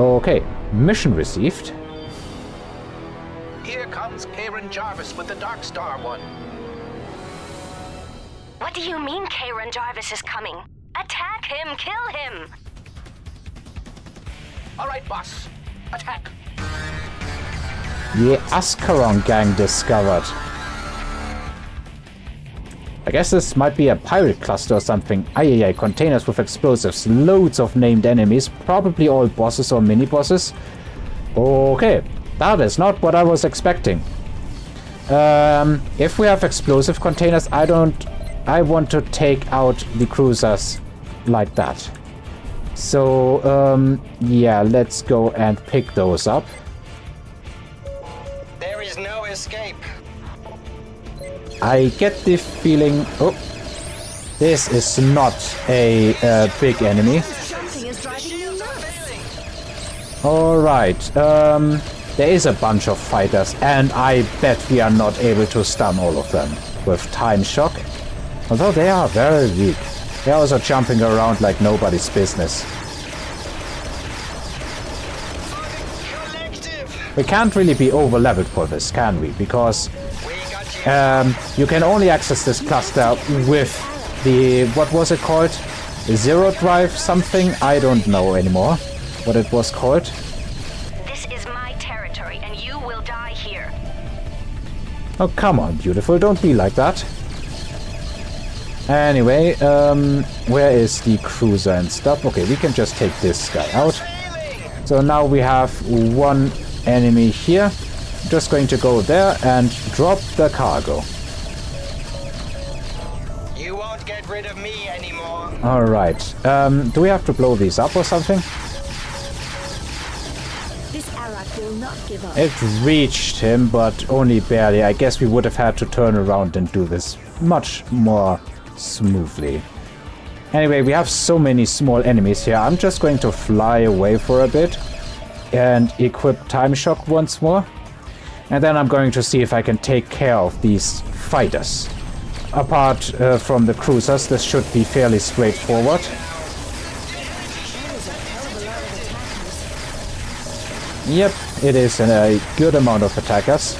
Okay, mission received. Here comes Kayron Jarvis with the Darkstar One. What do you mean Kayron Jarvis is coming? Attack him! Kill him! All right, boss. Attack. The Ascaron gang discovered. I guess this might be a pirate cluster or something. Aye, containers with explosives. Loads of named enemies. Probably all bosses or mini-bosses. Okay, that is not what I was expecting. Um, if we have explosive containers, I don't... I want to take out the cruisers like that. So, um, yeah, let's go and pick those up. There is no escape. I get the feeling... Oh, this is not a uh, big enemy. Alright, um, there is a bunch of fighters, and I bet we are not able to stun all of them with Time Shock. Although they are very weak. They're also jumping around like nobody's business. We can't really be over-leveled for this, can we? Because. Um, you can only access this cluster with the... what was it called? Zero Drive something? I don't know anymore what it was called. This is my territory, and you will die here. Oh, come on, beautiful. Don't be like that. Anyway, um, where is the cruiser and stuff? Okay, we can just take this guy out. So now we have one enemy here. Just going to go there and drop the cargo. You won't get rid of me anymore. Alright. Um, do we have to blow these up or something? This Arrack will not give up. It reached him, but only barely. I guess we would have had to turn around and do this much more smoothly. Anyway, we have so many small enemies here. I'm just going to fly away for a bit and equip Time Shock once more. And then I'm going to see if I can take care of these fighters. Apart uh, from the cruisers, this should be fairly straightforward. Yep, it is a good amount of attackers.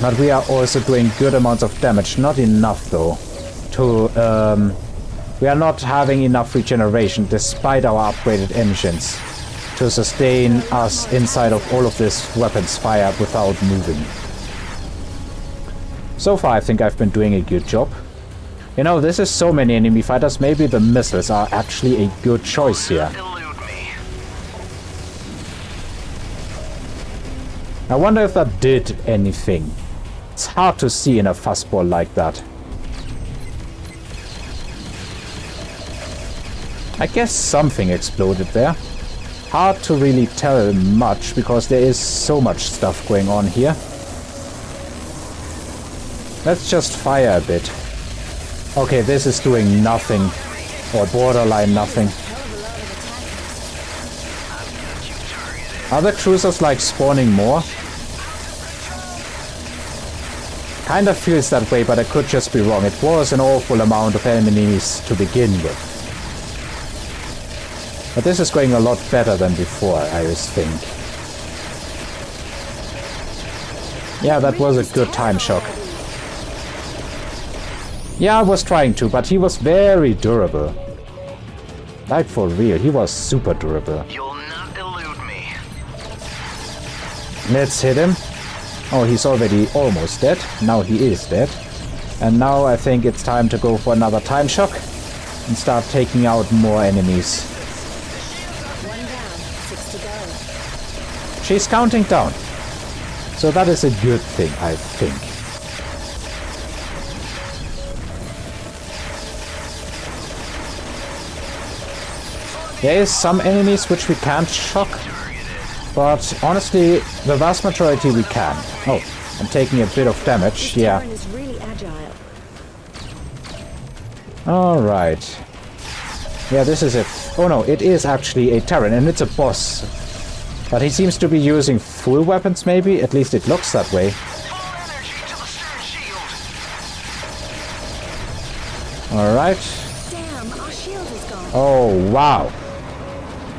But we are also doing good amounts of damage. Not enough, though, to... Um, we are not having enough regeneration, despite our upgraded engines, to sustain us inside of all of this weapons fire without moving. So far, I think I've been doing a good job. You know, this is so many enemy fighters, maybe the missiles are actually a good choice here. I wonder if that did anything. It's hard to see in a fastball like that. I guess something exploded there. Hard to really tell much because there is so much stuff going on here. Let's just fire a bit. Okay, this is doing nothing. Or borderline nothing. Are the cruisers like spawning more? Kind of feels that way, but I could just be wrong. It was an awful amount of enemies to begin with. But this is going a lot better than before, I think. Yeah, that was a good time shock. Yeah, I was trying to, but he was very durable. Like for real, he was super durable. You'll not elude me. Let's hit him. Oh, he's already almost dead. Now he is dead. And now I think it's time to go for another time shock and start taking out more enemies. She's counting down. So that is a good thing, I think. There is some enemies which we can't shock, but honestly, the vast majority we can. Oh, I'm taking a bit of damage, yeah. Terran is really agile. Alright. Yeah, this is it. Oh no, it is actually a Terran, and it's a boss. But he seems to be using full weapons, maybe? At least it looks that way. Full energy to the stern shield. Alright. Damn, our shield is gone. Oh, wow.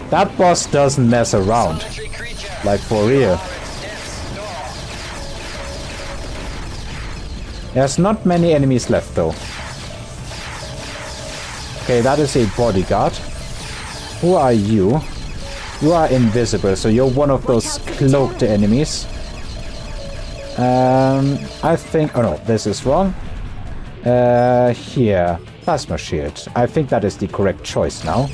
That boss doesn't mess around. Like for real. There's not many enemies left though. Okay, that is a bodyguard. Who are you? You are invisible, so you're one of those cloaked enemies. Um, I think... Oh no, this is wrong. Uh, here. Plasma shield. I think that is the correct choice now.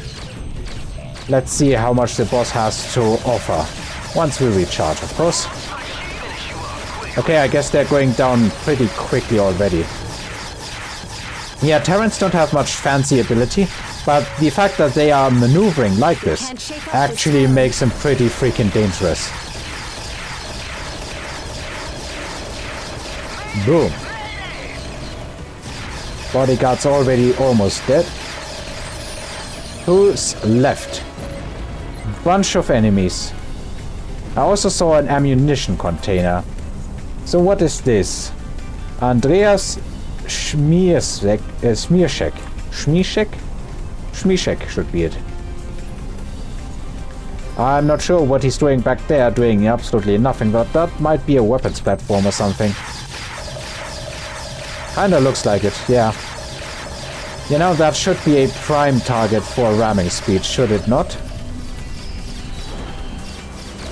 Let's see how much the boss has to offer. Once we recharge, of course. Okay, I guess they're going down pretty quickly already. Yeah, Terrans don't have much fancy ability, but the fact that they are maneuvering like this actually makes them pretty freaking dangerous. Boom. Bodyguard's already almost dead. Who's left? Bunch of enemies. I also saw an ammunition container. So what is this? Andreas Schmiersek, uh, Schmierschek. Schmierschek? Schmierschek should be it. I'm not sure what he's doing back there, doing absolutely nothing, but that might be a weapons platform or something. Kinda looks like it, yeah. You know, that should be a prime target for ramming speed, should it not?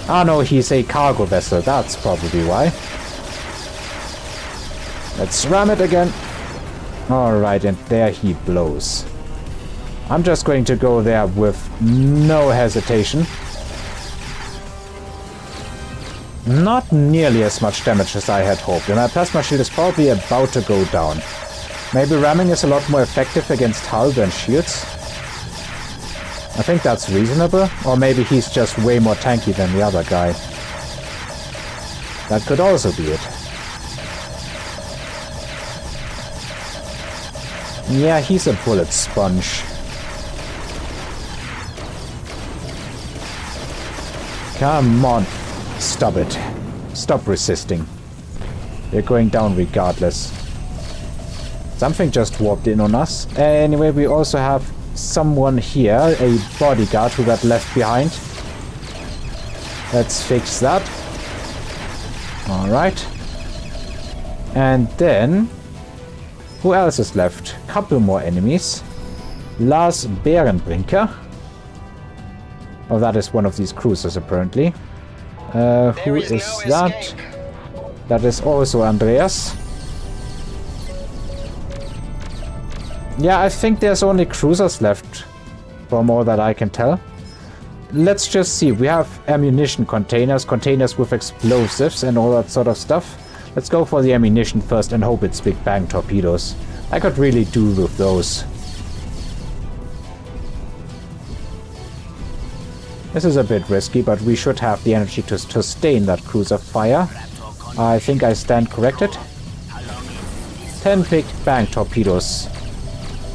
Ah no, he's a cargo vessel, that's probably why. Let's ram it again. Alright, and there he blows. I'm just going to go there with no hesitation. Not nearly as much damage as I had hoped, and my plasma shield is probably about to go down. Maybe ramming is a lot more effective against hull than shields. I think that's reasonable, or maybe he's just way more tanky than the other guy. That could also be it. Yeah, he's a bullet sponge. Come on. Stop it. Stop resisting. You're going down regardless. Something just warped in on us. Anyway, we also have someone here, a bodyguard who got left behind. Let's fix that. Alright. And then... Who else is left? Couple more enemies. Lars Bärenbrinker. Oh, that is one of these cruisers, apparently. Uh, who is is no that? escape. That is also Andreas. Yeah, I think there's only cruisers left, from all that I can tell. Let's just see. We have ammunition containers, containers with explosives and all that sort of stuff. Let's go for the ammunition first and hope it's Big Bang torpedoes. I could really do with those. This is a bit risky, but we should have the energy to sustain that cruiser fire. I think I stand corrected. 10 Big Bang torpedoes.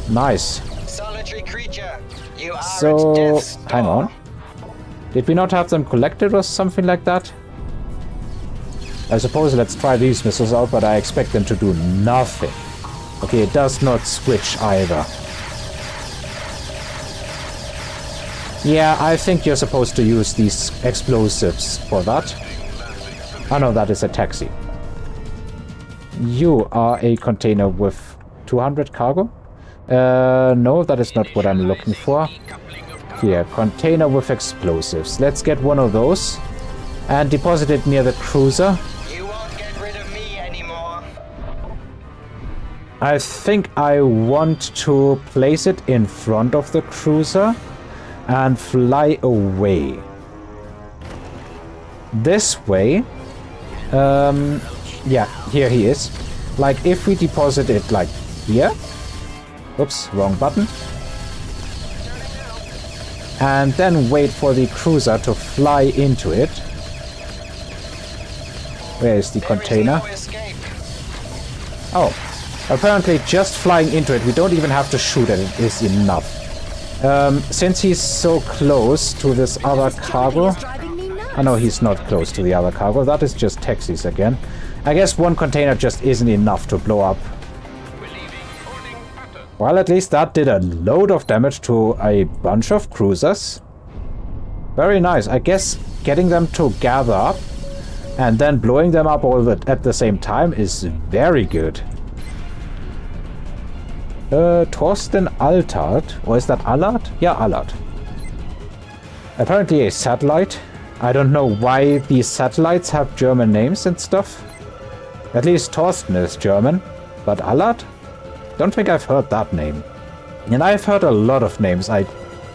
Nice. Solitary creature. You are So, hang on. Did we not have them collected or something like that? I suppose let's try these missiles out, but I expect them to do nothing. Okay, it does not switch either. Yeah, I think you're supposed to use these explosives for that. Oh no, that is a taxi. You are a container with 200 cargo? Uh, no, that is not what I'm looking for. Here, container with explosives. Let's get one of those and deposit it near the cruiser. You won't get rid of me anymore. I think I want to place it in front of the cruiser and fly away. This way. Um, yeah, here he is. Like if we deposit it like here. Oops, wrong button. And then wait for the cruiser to fly into it. Where is the There is container? no. Oh, apparently just flying into it, we don't even have to shoot at it, is enough. Um, since he's so close to this other cargo... I know he's not close to the other cargo, that is just taxis again. I guess one container just isn't enough to blow up. Well, at least that did a load of damage to a bunch of cruisers. Very nice. I guess getting them to gather up and then blowing them up all at the same time is very good. Uh, Torsten Altart. Or is that Allard? Yeah, Allard. Apparently a satellite. I don't know why these satellites have German names and stuff. At least Torsten is German. But Allard? Don't think I've heard that name. And I've heard a lot of names. I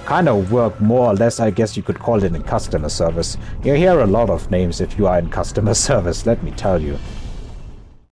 kind of work more or less, I guess you could call it in customer service. You hear a lot of names if you are in customer service, let me tell you.